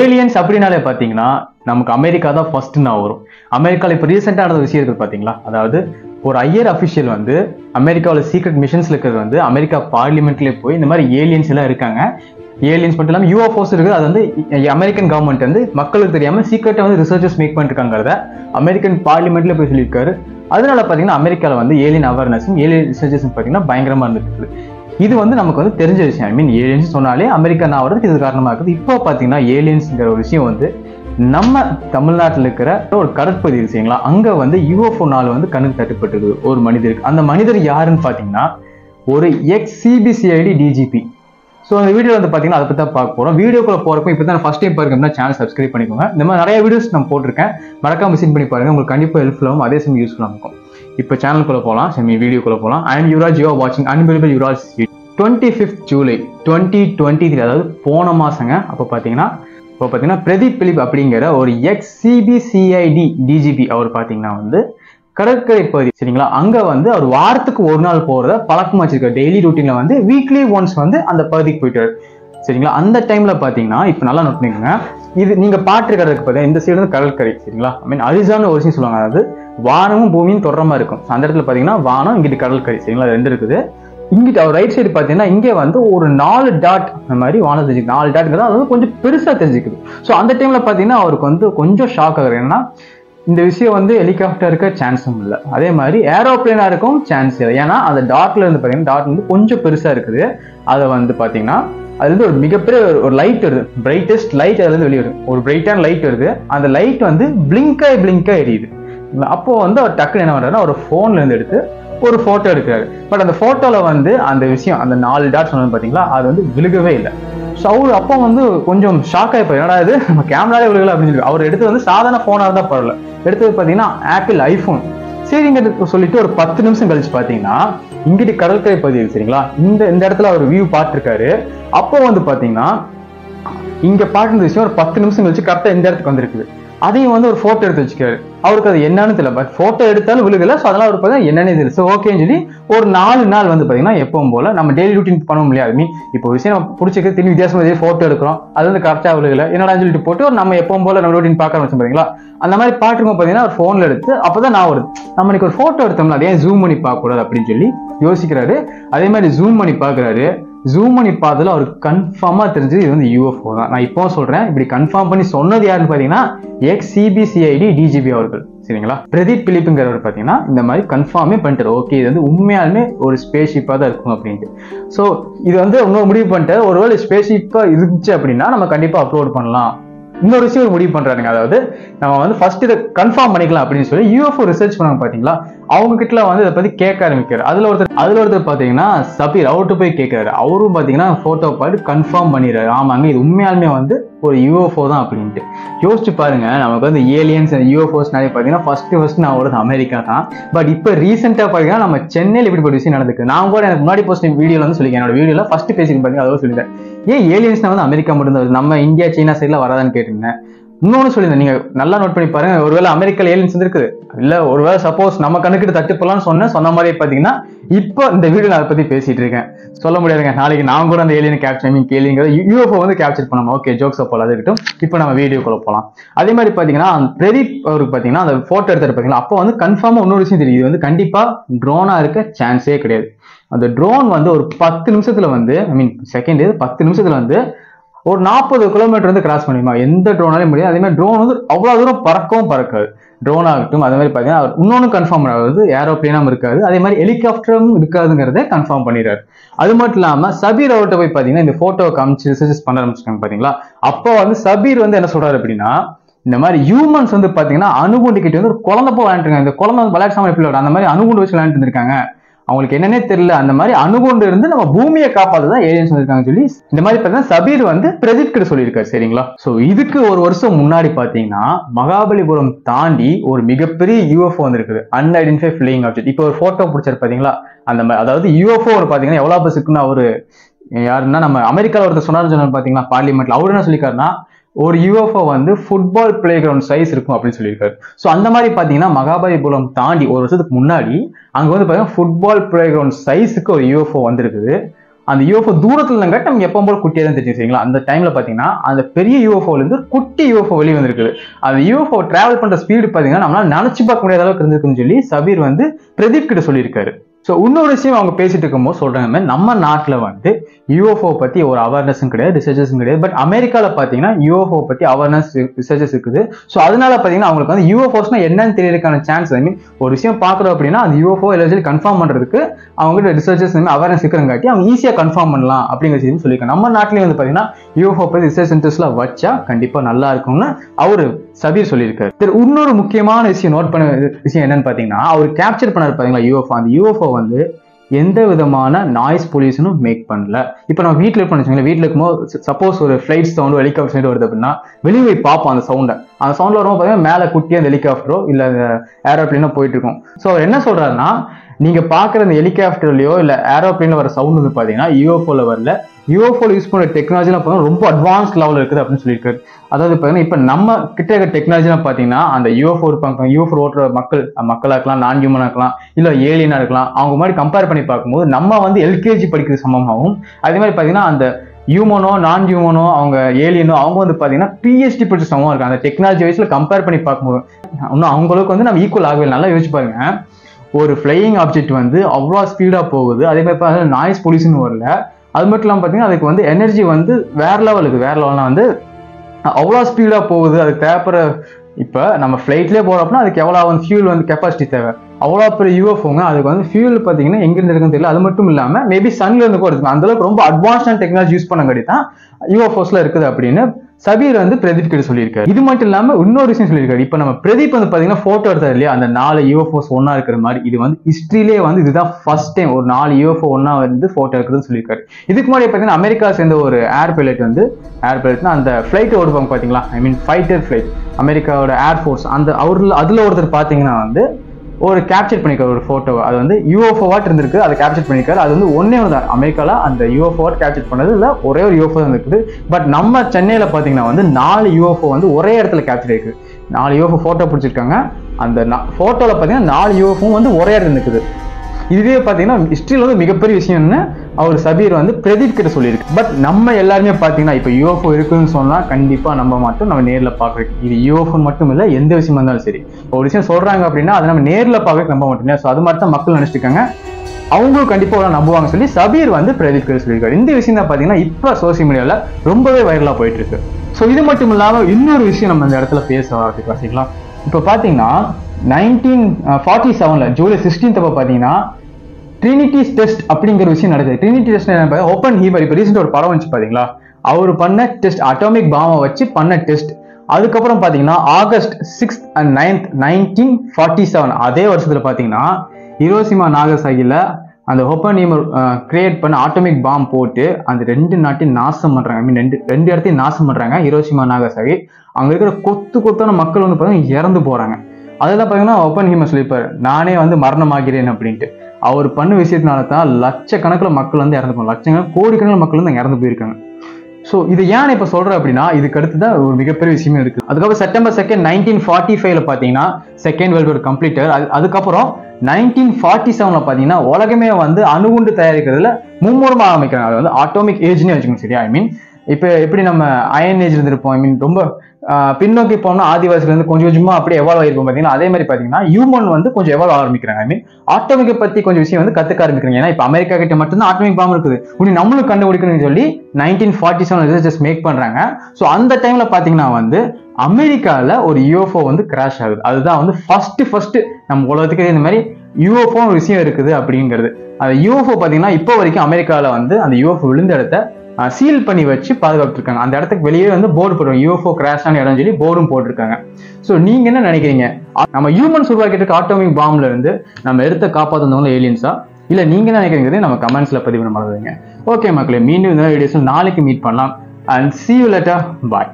Aliens அப்படின்னாலே பார்த்தீங்கன்னா நமக்கு அமெரிக்கா தான் ஃபர்ஸ்ட் நான் வரும். அமெரிக்காவில் இப்போ ரீசெண்டாக நடந்த விஷயம் இருக்குது பார்த்தீங்களா? அதாவது ஒரு ஐயர் அஃபிஷியல் வந்து அமெரிக்காவில் சீக்ரெட் மிஷன்ஸில் இருக்கிறது வந்து அமெரிக்கா பார்லிமெண்ட்லேயே போய் இந்த மாதிரி ஏலியன்ஸ் எல்லாம் இருக்காங்க. ஏலியன்ஸ் மட்டும் இல்லாமல் யூஎஃப்ஓஸ் இருக்குது. அது வந்து அமெரிக்கன் கவர்மெண்ட் வந்து மக்களுக்கு தெரியாமல் சீக்கிரட்டாக வந்து ரிசர்ச்சர்ஸ் மேக் பண்ணிருக்காங்கிறத அமெரிக்கன் பார்லிமெண்ட்ல போய் சொல்லியிருக்காரு. அதனால பார்த்தீங்கன்னா அமெரிக்காவில் வந்து ஏலியன் அவேர்னஸும் ஏலியன் ரிசர்ச்சஸும் பார்த்தீங்கன்னா பயங்கரமாக இருந்துட்டு இருக்குது. இது வந்து நமக்கு வந்து தெரிஞ்ச விஷயம். ஐ மீன் ஏலியன்ஸ் சொன்னாலே அமெரிக்கன் ஆகிறதுக்கு இது காரணமாக இருக்குது இப்போ பார்த்தீங்கன்னா ஏலியன்ஸுங்கிற ஒரு விஷயம் வந்து நம்ம தமிழ்நாட்டில் இருக்கிற ஒரு கடற்பகுதி விஷயங்களா அங்கே வந்து யூஎஃப்ஓ நாள் வந்து கண்ணுக்கு தட்டுப்பட்டது. ஒரு மனிதருக்கு. அந்த மனிதர் யாருன்னு பார்த்தீங்கன்னா ஒரு எக்ஸ் சிபிசிஐடி டிஜிபி ஸோ அந்த வீடியோ வந்து பார்த்தீங்கன்னா அதை பற்றி தான் பார்க்க போகிறோம் வீடியோக்குள்ள போகிறப்போ இப்போ தான் ஃபஸ்ட் டைம் பாருங்க. அப்படின்னா சேனல் சப்ஸ்கிரைப் பண்ணிக்கோங்க. இந்த மாதிரி நிறைய வீடியோஸ் நான் போட்டிருக்கேன். மறக்காம விசிட் பண்ணி பாருங்கள் உங்களுக்கு கண்டிப்பாக ஹெல்ப்ஃபுல்லாகவும் அதே சமயம் யூஸ்ஃபுல்லாக இருக்கும். இப்போ சேனலுக்குள்ள போகலாம் செமி வீடியோக்குள்ளே போகலாம் ஐ எம் யுவராஜ் யூஆர் வாட்சிங் unbelievable Yuvraj twenty fifth July twenty twenty three அதாவது போன மாதங்க அப்போ பார்த்தீங்கன்னா இப்போ பார்த்தீங்கன்னா பிரதீப் பிலிப் அப்படிங்கிற ஒரு எக்ஸ் சிபிசிஐடி டிஜிபி அவர் பார்த்தீங்கன்னா வந்து கடற்கரை பகுதி சரிங்களா? அங்க வந்து அவர் வாரத்துக்கு ஒரு நாள் போறத பழக்கமா வச்சிருக்காரு. டெய்லி ரூட்டீன்ல வந்து வீக்லி ஒன்ஸ் வந்து அந்த பகுதிக்கு போயிட்டாரு. சரிங்களா? அந்த டைம்ல பாத்தீங்கன்னா இப்போ நல்லா நோட் இது நீங்க பாட்டு கடலுக்கு பார்த்தீங்கன்னா இந்த சைடு வந்து கடற்கரை சரிங்களா? ஐ மீன் அரிசான ஒரு விஷயம் சொல்லுவாங்க. அதாவது வானமும் பூமியும் தொடர மாதிரி இருக்கும். அந்த இடத்துல பாத்தீங்கன்னா வானம் இங்கிட்டு கடற்கரை சரிங்களா? ரெண்டு இருக்குது. இங்கிட்ட அவர் ரைட் சைடு பார்த்தீங்கன்னா இங்கே வந்து ஒரு நாலு டாட் அந்த மாதிரி வானம் தெரிஞ்சுக்கு நாலு டாட்ங்கிறது அது வந்து கொஞ்சம் பெருசாக தெரிஞ்சுக்குது. ஸோ அந்த டைமில் பார்த்தீங்கன்னா அவருக்கு வந்து கொஞ்சம் ஷாக் ஆகுது. ஏன்னா இந்த விஷயம் வந்து ஹெலிகாப்டருக்கு சான்ஸும் இல்லை. அதே மாதிரி ஏரோப்ளேனாக இருக்கும் சான்ஸ் இல்லை. ஏன்னா அந்த டாட்ல இருந்து பார்த்தீங்கன்னா டாட் வந்து கொஞ்சம் பெருசாக இருக்குது. அதை வந்து பார்த்தீங்கன்னா அதுலேருந்து ஒரு மிகப்பெரிய ஒரு- லைட் வருது. பிரைட்டஸ்ட் லைட் அதுலேருந்து வெளியிடும் வெளியே வருது. ஒரு பிரைட்டான லைட் வருது. அந்த லைட் வந்து பிளிங்காய் பிளிங்காய் எரியுது. அப்போ வந்து அவர் டக்குன்னு என்ன பண்ணுறாருன்னா ஒரு ஃபோன்லேருந்து எடுத்து ஒரு ஃபோட்டோ எடுக்கிறாரு. பட் அந்த ஃபோட்டோவில் வந்து அந்த விஷயம் அந்த நாலு டாட் சொன்னது பார்த்தீங்களா அது வந்து விழுகவே இல்லை. ஸோ அவர் அப்போ வந்து கொஞ்சம் ஷாக் ஆகி என்னடா இது? நம்ம கேமராவே விழுகல அப்படின்னு சொல்லி அவர் எடுத்து வந்து சாதாரண ஃபோனாக இருந்தால் பரவாயில்ல. எடுத்தது பார்த்தீங்கன்னா ஆப்பிள் ஐஃபோன் சரிங்க சொல்லிட்டு ஒரு பத்து நிமிஷம் கழிச்சு பார்த்தீங்கன்னா இங்கிட்டு கடற்கரை பகுதி சரிங்களா? இந்த இந்த இடத்துல அவர் வியூ பார்த்துருக்காரு. அப்போ வந்து பார்த்தீங்கன்னா இங்க பாட்டு விஷயம் ஒரு பத்து நிமிஷம் கழிச்சு கரெக்டாக இந்த இடத்துக்கு வந்திருக்குது. அதையும் வந்து ஒரு ஃபோட்டோ எடுத்து வச்சுக்காரு அவருக்கு அது என்னன்னு தெரியல. பட் ஃபோட்டோ எடுத்தாலும் விழுகல. ஸோ அதெல்லாம் அவர் பார்த்தீங்கன்னா என்னன்னு தெரியல. ஸோ ஓகேன்னு சொல்லி ஒரு நாலு நாள் வந்து பார்த்தீங்கன்னா எப்பவும் போல நம்ம டெய்லி ரூட்டின் பண்ண முடியாது மீ இப்போ விஷயம் நம்ம பிடிச்சிக்க திரும்பி இதே ஃபோட்டோ எடுக்கிறோம். அது வந்து கரெக்டாக விழுகல. என்னடான்னு சொல்லிட்டு போட்டு ஒரு நம்ம எப்பவும் போல நம்ம ரூட்டின் பார்க்க ஆரம்பிச்சோம் பார்த்தீங்களா அந்த மாதிரி பாட்டுருக்கோம் பார்த்தீங்கன்னா ஒரு ஃபோனில் எடுத்து அப்போ தான் நான் ஒரு நம்ம இன்னைக்கு ஒரு ஃபோட்டோ எடுத்தோம்னா அதே ஜூம் பண்ணி பார்க்கக்கூடாது அப்படின்னு சொல்லி யோசிக்கிறாரு. அதே மாதிரி ஜூம் பண்ணி பார்க்குறாரு. ஜூம் பண்ணி பார்த்ததுல அவருக்கு கன்ஃபார்மாக தெரிஞ்சது இது வந்து யூஎஃப்ஓ தான். நான் இப்போ சொல்கிறேன் இப்படி கன்ஃபார்ம் பண்ணி சொன்னது யாருன்னு பார்த்தீங்கன்னா எக்ஸ் சிபிசிஐடி டிஜிபி அவர்கள். சரிங்களா? பிரதீப் பிலிப்புங்கிறவர் பார்த்தீங்கன்னா இந்த மாதிரி கன்ஃபார்மே பண்ணிட்டார். ஓகே இது வந்து உண்மையாலுமே ஒரு ஸ்பேஷிப்பாக தான் இருக்கும் அப்படின்ட்டு. ஸோ இது வந்து உங்க முடிவு பண்ணிட்டு ஒருவேளை ஸ்பேஷிப்பாக இருந்துச்சு அப்படின்னா நம்ம கண்டிப்பாக அப்லோட் பண்ணலாம். இன்னொரு விஷயம் முடிவு பண்றாங்க அதாவது நம்ம வந்து ஃபர்ஸ்ட் இதை கன்ஃபார்ம் பண்ணிக்கலாம் அப்படின்னு சொல்லி யூஎஃப்ஓ ரிசர்ச் பண்ணாங்க பாத்தீங்களா? அவங்க கிட்ட வந்து இதை பத்தி கேட்க ஆரம்பிக்கிறார். அதுல ஒருத்தர் அதுல ஒருத்தர் பாத்தீங்கன்னா சபீர் அவர்கிட்ட போய் கேட்கிறாரு. அவரும் பாத்தீங்கன்னா போட்டோ பார்த்து கன்ஃபார்ம் பண்ணிடுறாரு. ஆமாங்க இது உண்மையாலுமே வந்து ஒரு யூஎஃப்ஓ தான் அப்படின்ட்டு. யோசிச்சு பாருங்க நமக்கு வந்து ஏலியன்ஸ் யூஎஃப்ஓஸ் நிறைய பாத்தீங்கன்னா ஃபர்ஸ்ட் ஃபர்ஸ்ட் நான் வருது அமெரிக்கா தான். பட் இப்போ ரீசெண்டா பாத்தீங்கன்னா நம்ம சென்னையில் இப்படிப்பட்ட விஷயம் நடந்துருக்கு. நான் கூட எனக்கு முன்னாடி போஸ்ட் வீடியோல வந்து சொல்லிக்கிறேன் என்னோட வீடியோல ஃபர்ஸ்ட் பேசி பாத்தீங்கன்னா அதோட சொல்லிட்டேன் ஏன் ஏலியன்ஸ்னா வந்து அமெரிக்கா மட்டும் தான் நம்ம இந்தியா சைனா சைட்ல வராதான்னு கேட்டிருந்தேன். இன்னொன்று சொல்லியிருந்தேன். நீங்க நல்லா நோட் பண்ணி பாருங்க. ஒருவேளை அமெரிக்கா ஏலியன்ஸ் இருக்குது இல்ல ஒருவேளை சப்போஸ் நம்ம கணக்கிட்டு தட்டு போலாம்னு சொன்னேன். சொன்ன மாதிரி பாத்தீங்கன்னா இப்போ இந்த வீடியோ நான் அதை பத்தி பேசிட்டு இருக்கேன். சொல்ல முடியாதுங்க. நாளைக்கு நான் கூட அந்த ஏலியன் கேப்சர் மீன் கேலிங்கிறது யூஎஃப்ஓ வந்து கேப்சர் பண்ணணும். ஓகே ஜோக்ஸ் போல அது இருக்கட்டும். இப்போ நம்ம வீடியோக்குள்ள போகலாம் அதே மாதிரி பாத்தீங்கன்னா அந்த பிரதீப் அவருக்கு பாத்தீங்கன்னா அந்த போட்டோ எடுத்துட்டு பார்த்தீங்களா அப்போ வந்து கன்ஃபார்மா இன்னொரு விஷயம் தெரியும் இது வந்து கண்டிப்பா ட்ரோனா இருக்க சான்ஸே கிடையாது. அந்த ட்ரோன் வந்து ஒரு பத்து நிமிஷத்துல வந்து ஐ மீன் செகண்ட் பத்து நிமிஷத்துல வந்து ஒரு நாற்பது கிலோமீட்டர் வந்து கிராஸ் பண்ணுமா எந்த ட்ரோனாலையும் முடியாது. அதே மாதிரி ட்ரோன் வந்து அவ்வளோ தூரம் பறக்கவும் பறக்காது. ட்ரோன் ஆகட்டும் அதே மாதிரி பார்த்தீங்கன்னா இன்னொன்று கன்ஃபார்ம் ஆகுது ஏரோப்ளேனும் இருக்காது. அதே மாதிரி ஹெலிகாப்டரும் இருக்காதுங்கிறத கன்ஃபார்ம் பண்ணிடுறாரு. அது மட்டும் இல்லாமல் சபீர் அவர்கிட்ட போய் பார்த்தீங்கன்னா இந்த ஃபோட்டோ காமிச்சு ரிசர்ச் பண்ண ஆரம்பிச்சிருக்காங்க பார்த்தீங்களா? அப்போ வந்து சபீர் வந்து என்ன சொல்கிறாரு அப்படின்னா இந்த மாதிரி ஹியூமன்ஸ் வந்து பார்த்தீங்கன்னா அணுகுண்டு கிட்ட வந்து ஒரு குழந்தை போய் விளையாண்டுருக்காங்க இந்த குழந்தை வந்து விளையாட்டு சாமான் எப்படி விளையாடும் அந்த மாதிரி அணுகுண்டு வச்சு விளையாண்டு இருந்திருக்காங்க. அவங்களுக்கு என்னன்னே தெரியல. அந்த மாதிரி அணுகுண்டு இருந்து நம்ம பூமியை காப்பாத்துதான் ஏலியன்ஸ் வந்திருக்காங்க சொல்லி இந்த மாதிரி பார்த்தீங்கன்னா சபீர் வந்து பிரதீப் கிட்ட சொல்லியிருக்காரு சரிங்களா? ஸோ இதுக்கு ஒரு வருஷம் முன்னாடி பார்த்தீங்கன்னா மகாபலிபுரம் தாண்டி ஒரு மிகப்பெரிய யூஎஃப்ஓ வந்திருக்குது. அன்ஐடென்டிஃபை ஃபிளிங் ஆப்ஜெக்ட் இப்போ ஒரு ஃபோட்டோ பிடிச்சிரு பாத்தீங்களா அந்த மாதிரி அதாவது யூஎஃப்ஓ ஒரு பார்த்தீங்கன்னா எவ்வளோ பஸ் இருக்குன்னு அவரு யாருன்னா நம்ம அமெரிக்காவில் ஒருத்தர் சொன்னார் சொன்னார் பாத்தீங்களா பார்லிமெண்ட்ல அவர் என்ன சொல்லியிருக்காருன்னா ஒரு யூஎஃப்ஓ வந்து ஃபுட்பால் பிளே கிரவுண்ட் சைஸ் இருக்கும் அப்படின்னு சொல்லியிருக்காரு. ஸோ அந்த மாதிரி பார்த்தீங்கன்னா மகாபலிபுரம் தாண்டி ஒரு வருஷத்துக்கு முன்னாடி அங்கே வந்து பார்த்தீங்கன்னா ஃபுட்பால் பிளே கிரவுண்ட் சைஸுக்கு ஒரு யூஎஃப்ஓ வந்திருக்குது. அந்த யூஎஃப்ஓ தூரத்தில் இருந்தாங்க நமக்கு எப்போ போல குட்டியாக தான் தெரியும் சரிங்களா? அந்த டைமில் பார்த்தீங்கன்னா அந்த பெரிய யூஎஃப்ஓலேருந்து குட்டி யூஎஃப்ஓ வெளியே வந்திருக்குது. அந்த யூஎஃப்ஓ ட்ராவல் பண்ணுற ஸ்பீடு பார்த்தீங்கன்னா நம்மளால் நினச்சி பார்க்க முடியாத அளவுக்கு இருந்திருக்குன்னு சொல்லி சபீர் வந்து பிரதீப் கிட்ட சொல்லியிருக்காரு. ஸோ இன்னொரு விஷயம் அவங்க பேசிட்டு இருக்கும்போது சொல்கிறாங்க மாதிரி நம்ம நாட்டில் வந்து யூஎஃப்ஓ பற்றி ஒரு அவேர்னஸும் கிடையாது ரிசர்ச்சஸும் கிடையாது. பட் அமெரிக்காவில் பார்த்தீங்கன்னா யூஎஃப்ஓ பற்றி அவேர்னஸ் ரிசர்ச்சஸ் இருக்குது. ஸோ அதனால பார்த்தீங்கன்னா அவங்களுக்கு வந்து யூஎஃப்ஓஸ்னா என்னன்னு தெரியறதுக்கான சான்ஸ் ஐ மீன் ஒரு விஷயம் பார்க்குறோம் அப்படின்னா அது யூஎஃப்ஓ இல்லை கன்ஃபார்ம் பண்ணுறதுக்கு அவங்ககிட்ட ரிசர்ச்சஸ் அவேர்னஸ் இருக்கிறங்காட்டி அவங்க ஈஸியாக கன்ஃபார்ம் பண்ணலாம் அப்படிங்கிற விஷயம் சொல்லியிருக்காங்க. நம்ம நாட்டிலேயே வந்து பார்த்தீங்கன்னா யூஎஃப்ஓ பற்றி ரிசர்ச் சென்டர்ஸ்லாம் வச்சா கண்டிப்பாக நல்லா இருக்கும்னு அவர் சபீர் சொல்லியிருக்காரு. சரி இன்னொரு முக்கியமான விஷயம் நோட் பண்ண விஷயம் என்னன்னு பார்த்தீங்கன்னா அவர் கேப்சர் பண்ணாரு பார்த்தீங்களா யூஎஃப்ஓ அந்த யூஎஃப்ஓ வந்து எந்த விதமான நாய்ஸ் பொல்யூஷனும் மேக் பண்ணல. இப்போ நம்ம வீட்டில் இருக்கோம்னு வச்சுக்கோங்களேன் வீட்டில் இருக்கும்போது சப்போஸ் ஒரு ஃப்ளைட் சவுண்ட் ஹெலிகாப்டர் சவுண்ட் வருது அப்படின்னா வெளியே போய் பார்ப்போம் அந்த சவுண்டை அந்த சவுண்டில் வரும்போது பார்த்தீங்கன்னா மேலே குட்டியாக அந்த ஹெலிகாப்டரோ இல்லை ஏரோப்ளேனோ போயிட்டு இருக்கும். ஸோ அவர் என்ன சொல்றாருன்னா நீங்க பார்க்குற அந்த ஹெலிகாப்டர்லயோ இல்லை ஏரோப்ளேன்ல வர சவுண்ட் வந்து பார்த்தீங்கன்னா யூஎஃப்ஓல வரல. யூஎஃப்ஓல யூஸ் பண்ணுற டெக்னாலஜிலாம் பார்த்தீங்கன்னா ரொம்ப அட்வான்ஸ் லெவலில் இருக்குது அப்படின்னு சொல்லியிருக்காரு. அதாவது பார்த்தீங்கன்னா இப்போ நம்ம கிட்ட இருக்க டெக்னாலஜிலாம் பார்த்தீங்கன்னா அந்த யூஎஃப்ஓ இருப்பாங்க யூஎஃப்ஓ ஓட்டுற மக்கள் மக்களாக இருக்கலாம் நான் ஹியூமனாக இருக்கலாம் இல்லை ஏலியனாக இருக்கலாம் அவங்க மாதிரி கம்பேர் பண்ணி பார்க்கும்போது நம்ம வந்து எல்கேஜி படிக்கிறது சமமாகவும் அதே மாதிரி பார்த்தீங்கன்னா அந்த ஹியூமனோ நான் ஹியூமனோ அவங்க ஏலியனோ அவங்க வந்து பார்த்தீங்கன்னா பிஹெச்டி படிச்ச சமமாக இருக்காங்க. அந்த டெக்னாலஜி வயசில் கம்பேர் பண்ணி பார்க்கும்போது இன்னும் அவங்களுக்கு வந்து நம்ம ஈக்குவல் ஆகவே இல்லை. நல்லா யோசிச்சு பாருங்க. ஒரு ஃப்ளையிங் ஆப்ஜெக்ட் வந்து அவ்வளோ ஸ்பீடாக போகுது. அதே மாதிரி பார்த்தா நாய்ஸ் பொல்யூஷன் வரல. அது மட்டும் இல்லாமல் பார்த்தீங்கன்னா அதுக்கு வந்து எனர்ஜி வந்து வேற லெவலுக்கு வேற லெவலில் வந்து அவ்வளோ ஸ்பீடாக போகுது. அதுக்கு தேவைப்படுற இப்போ நம்ம ஃப்ளைட்லேயே போகிறோம்னா அதுக்கு எவ்வளோ வந்து ஃபியூல் வந்து கெப்பாசிட்டி தேவை. அவ்வளோ பெரிய யூஎஃப்ஓங்க அதுக்கு வந்து ஃபியூல் பார்த்தீங்கன்னா எங்கேருந்து இருக்குன்னு தெரியல. அது மட்டும் இல்லாமல் மேபி சன்லேருந்து கூட இருக்கும் அந்தளவுக்கு ரொம்ப அட்வான்ஸ்டான டெக்னாலஜி யூஸ் பண்ண தான் யூஎஃப்ஓஸில் இருக்குது அப்படின்னு சபீர் வந்து பிரதீப் கிட்ட சொல்லியிருக்காரு. இது மட்டும் இல்லாம இன்னொரு விஷயம் சொல்லியிருக்காரு. இப்போ நம்ம பிரதீப் வந்து பாத்தீங்கன்னா போட்டோ எடுத்தாரு இல்லையா? அந்த நாலு யூஎஃப்ஓஸ் ஒன்னா இருக்கிற மாதிரி. இது வந்து ஹிஸ்டரியிலே வந்து இதுதான் ஃபர்ஸ்ட் டைம் ஒரு நாலு யூஎஃப்ஓ ஒன்னா வந்து போட்டோ எடுக்கிறதுன்னு சொல்லியிருக்காரு. இதுக்கு முன்னாடி பாத்தீங்கன்னா அமெரிக்கா சேர்ந்த ஒரு ஏர் பைலட் வந்து ஏர் பைலட்னா அந்த ஃபிளைட் ஓடுவாங்க பாத்தீங்களா? ஐ மீன் ஃபைட்டர் ஃபிளைட் அமெரிக்காவோட ஏர்ஃபோர்ஸ் அந்த அவர்ல அதுல ஒருத்தர் பாத்தீங்கன்னா வந்து ஒரு கேப்சர் பண்ணிக்கார் ஒரு ஃபோட்டோ அது வந்து யூஎஃப்ஓவாட் இருந்திருக்கு அதை கேப்சர் பண்ணியிருக்காரு. அது வந்து ஒன்னே ஒன்று தான் அமெரிக்காவில் அந்த யூஎஃப்ஓவாட் கேப்சர் பண்ணது இல்லை ஒரே ஒரு யூஎஃப்ஓ தான் இருக்குது. பட் நம்ம சென்னையில் பார்த்தீங்கன்னா வந்து நாலு யூஎஃப்ஓ வந்து ஒரே இடத்துல கேப்சர் ஆயிருக்கு. நாலு யூஎஃப்ஓ ஃபோட்டோ பிடிச்சிருக்காங்க. அந்த ஃபோட்டோவில் பார்த்தீங்கன்னா நாலு யூஎஃப்ஓ வந்து ஒரே இடத்துல இருக்குது இதுவே பாத்தீங்கன்னா ஹிஸ்ட்ரியில் வந்து மிகப்பெரிய விஷயம் என்ன? அவர் சபீர் வந்து பிரதீப் கிட்ட சொல்லியிருக்கு. பட் நம்ம எல்லாருமே பாத்தீங்கன்னா இப்போ யூஎஃப்ஓ இருக்குன்னு சொன்னா கண்டிப்பா நம்ம மட்டும் நம்ம நேர்ல பார்க்குறோம் இது யூஎஃப்ஓ மட்டும் இல்ல எந்த விஷயமா இருந்தாலும் சரி. ஒரு விஷயம் சொல்றாங்க அப்படின்னா அதை நம்ம நேர்ல பார்க்க நம்ப மாட்டோம் ஸோ அது மாதிரி தான் மக்கள் நினைச்சிட்டு அவங்களும் கண்டிப்பா ஒரு நம்புவாங்க சொல்லி சபீர் வந்து பிரதீப் கிட்ட சொல்லியிருக்காரு. இந்த விஷயம் தான் பாத்தீங்கன்னா இப்போ சோசியல் மீடியாவில் ரொம்பவே வைரலா போயிட்டு இருக்கு. ஸோ இது மட்டும் இல்லாம இன்னொரு விஷயம் நம்ம இந்த இடத்துல பேச வாசிக்கலாம் இப்போ பாத்தீங்கன்னா நைன்டீன் ஃபார்ட்டி செவனில் ஜூலை சிக்ஸ்டீன்த் அப்போ பார்த்தீங்கன்னா ட்ரினிட்டிஸ் டெஸ்ட் அப்படிங்கிற விஷயம் நடக்குது. ட்ரினிட்டி டெஸ்ட் என்ன ஓப்பன் ஹீவர் இப்போ ரீசெண்ட் ஒரு படம் வந்துச்சு பார்த்தீங்களா அவர் பண்ண டெஸ்ட் அட்டாமிக் பாமை வச்சு பண்ண டெஸ்ட் அதுக்கப்புறம் பார்த்தீங்கன்னா August sixth and ninth nineteen forty seven அதே வருஷத்தில் பார்த்தீங்கன்னா ஹிரோசிமா நாகசாகியில் அந்த ஓப்பன் ஹீமர் கிரியேட் பண்ண ஆட்டோமிக் பாம் போட்டு அந்த ரெண்டு நாட்டையும் நாசம் பண்ணுறாங்க ஐ மீன் ரெண்டு ரெண்டு இடத்தையும் நாசம் பண்ணுறாங்க ஹிரோசிமா நாகசாகி அங்கே இருக்கிற கொத்து கொத்தான மக்கள் வந்து பார்த்தீங்கன்னா இறந்து போகிறாங்க அதெல்லாம் பார்த்தீங்கன்னா ஓப்பன் ஹீமர் ஸ்லீப்பர் நானே வந்து மரணமாகிறேன் அப்படின்ட்டு. அவர் பண்ண விஷயத்தினால தான் லட்சக்கணக்கில் மக்கள் வந்து இறந்து போனாங்க. லட்சக்கணக்கில் கோடிக்கணக்கில் மக்கள் வந்து இறந்து போயிருக்காங்க. ஸோ இது ஏன் இப்போ சொல்றேன் அப்படின்னா இதுக்கு அடுத்து தான் ஒரு மிகப்பெரிய விஷயமே இருக்கு. அதுக்கப்புறம் செப்டம்பர் செகண்ட் நைன்டீன் ஃபார்ட்டி ஃபைவ்ல பார்த்தீங்கன்னா செகண்ட் வேர்ல்டு வார் கம்ப்ளீட்டர் அது அதுக்கப்புறம் நைன்டீன் ஃபார்ட்டி செவன்ல பார்த்தீங்கன்னா உலகமே வந்து அணுகுண்டு தயாரிக்கிறதுல மும்முரமாக ஆரம்பிக்கிறாங்க. அது வந்து ஆட்டோமிக் ஏஜ்னே வச்சுக்கோங்க சரியா? ஐ மீன் இப்போ எப்படி நம்ம அயன் ஏஜ் இருந்திருப்போம்? ஐ மீன் ரொம்ப பின்னோக்கி போனோம் ஆதிவாசிலேருந்து கொஞ்சம் கொஞ்சமாக அப்படியே எவால்வ் ஆகிருக்கும் பார்த்தீங்கன்னா அதே மாதிரி பார்த்தீங்கன்னா ஹியூமன் வந்து கொஞ்சம் எவால்வ் ஆரம்பிக்கிறாங்க. ஐ மீன் ஆட்டோமிக்கை பற்றி கொஞ்சம் விஷயம் வந்து கற்றுக்க ஆரம்பிக்கிறாங்க. ஏன்னா இப்போ அமெரிக்கா கிட்ட மட்டும்தான் ஆட்டோமிக் பாம்பு இருக்குது. உனி நம்மளும் கண்டுபிடிக்கணும்னு சொல்லி nineteen forty seven researches make பண்ணுறாங்க ஸோ அந்த டைமில் பார்த்தீங்கன்னா வந்து அமெரிக்காவில் ஒரு யூஎஃப்ஓ வந்து கிராஷ் ஆகுது. அதுதான் வந்து ஃபர்ஸ்ட் ஃபர்ஸ்ட் நம்ம உலகத்துக்கு இந்த மாதிரி யூஎஃப்ஓ ஒரு விஷயம் இருக்குது அப்படிங்கிறது. அந்த யூஎஃப்ஓ பார்த்தீங்கன்னா இப்போ வரைக்கும் அமெரிக்காவில் வந்து அந்த யூஎஃப்ஓ விழுந்த இடத்த சீல் பண்ணி வச்சு பாதுகாத்து இருக்காங்க அந்த இடத்துக்கு வெளியே வந்து போர்டு போடுவாங்க யூஎஃப்ஓ கிராஷ் ஆன இடம் சொல்லி போர்டும் போட்டிருக்காங்க. ஸோ நீங்க என்ன நினைக்கிறீங்க? நம்ம ஹியூமன்ஸ் உருவாக்கிட்டு ஆட்டோமிக் பாம்ல இருந்து நம்ம எடுத்த காப்பாற்றுனவங்க ஏலியன்ஸா இல்லை நீங்க என்ன நினைக்கிறீங்க நம்ம கமெண்ட்ஸ்ல பதிவு பண்ண மறந்துடுங்க. ஓகே மக்களே மீண்டும் இந்த வீடியோஸ் நாளைக்கு மீட் பண்ணலாம். And see you later. Bye